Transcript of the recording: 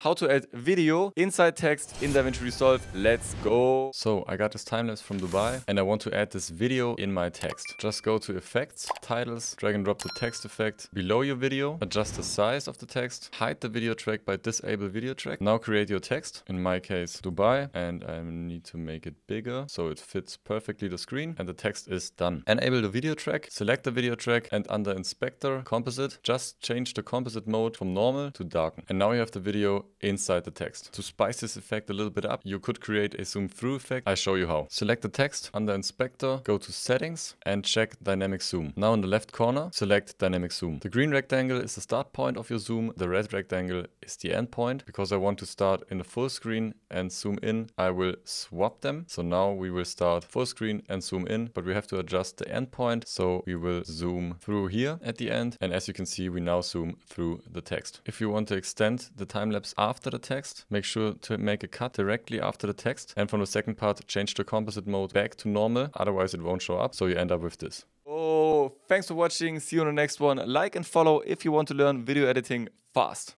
how to add video inside text in DaVinci Resolve. Let's go. So I got this time-lapse from Dubai and I want to add this video in my text. Just go to effects, titles, drag and drop the text effect below your video, adjust the size of the text, hide the video track by disable video track. Now create your text, in my case Dubai, and I need to make it bigger so it fits perfectly the screen and the text is done. Enable the video track, select the video track and under inspector composite, just change the composite mode from normal to darken. And now you have the video inside the text. To spice this effect a little bit up, you could create a zoom through effect. I show you how. Select the text under inspector, go to settings and check dynamic zoom. Now in the left corner, select dynamic zoom. The green rectangle is the start point of your zoom. The red rectangle is the end point. Because I want to start in the full screen and zoom in, I will swap them. So now we will start full screen and zoom in, but we have to adjust the end point. So we will zoom through here at the end. And as you can see, we now zoom through the text. If you want to extend the time lapse after the text. Make sure to make a cut directly after the text. And from the second part, change the composite mode back to normal. Otherwise it won't show up. So you end up with this. Oh, thanks for watching. See you on the next one. Like and follow if you want to learn video editing fast.